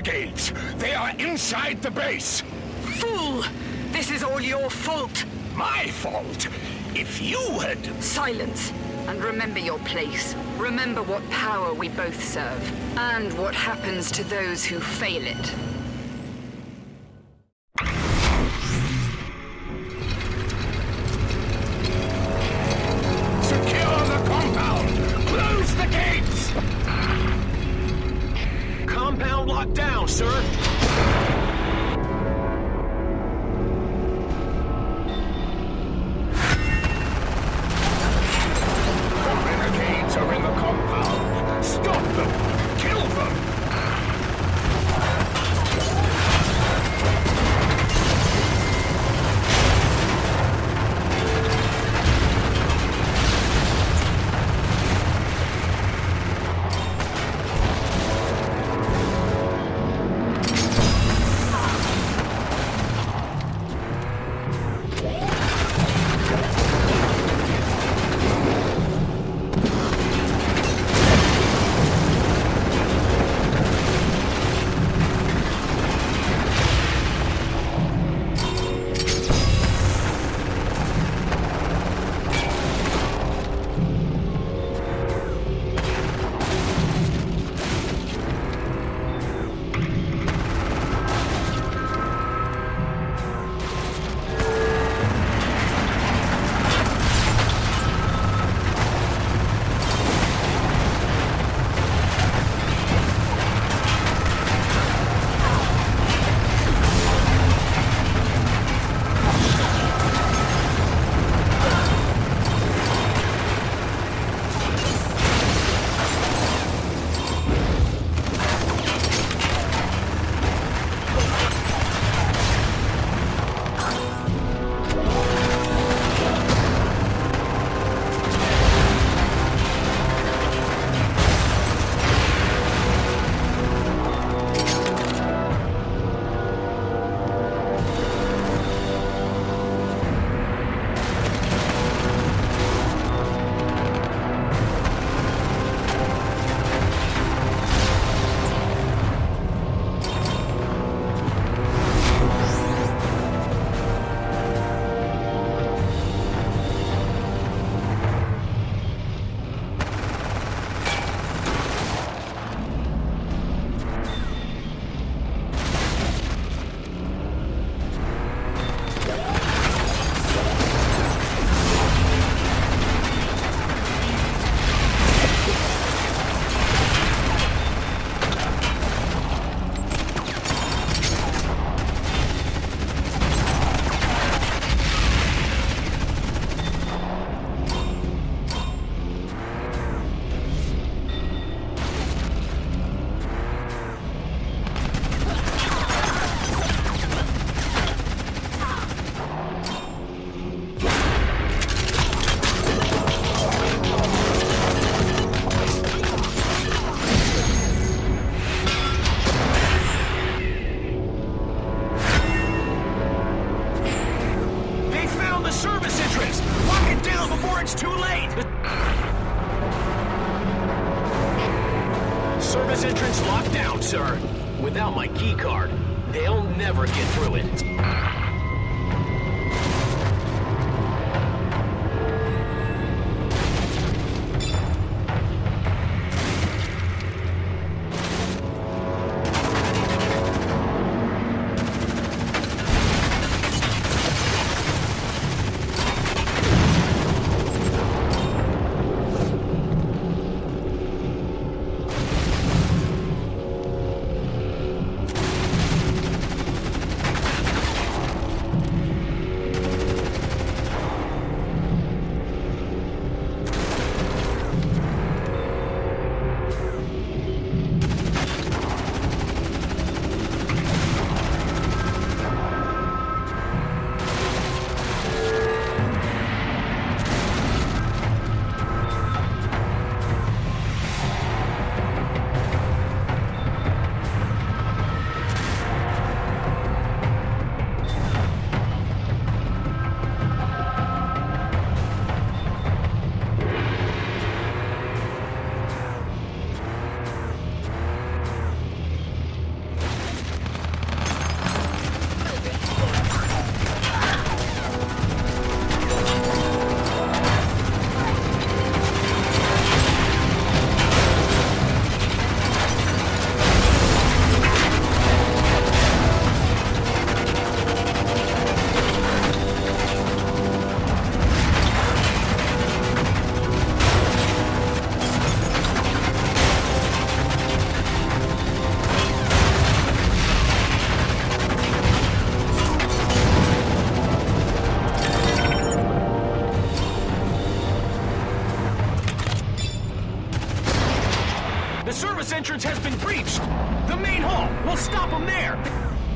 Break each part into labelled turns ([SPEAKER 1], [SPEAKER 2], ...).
[SPEAKER 1] renegades! They are inside the base!
[SPEAKER 2] Fool! This is all your fault!
[SPEAKER 1] My fault? If you had...
[SPEAKER 2] Silence! And remember your place. Remember what power we both serve. And what happens to those who fail it.
[SPEAKER 3] Down, sir.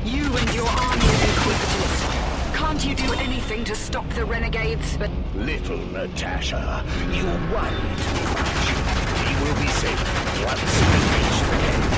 [SPEAKER 2] You and your army of Inquisitors. Can't you do anything to stop the renegades? But
[SPEAKER 1] Little Natasha, you worry too much. We will be safe once we reach the gate.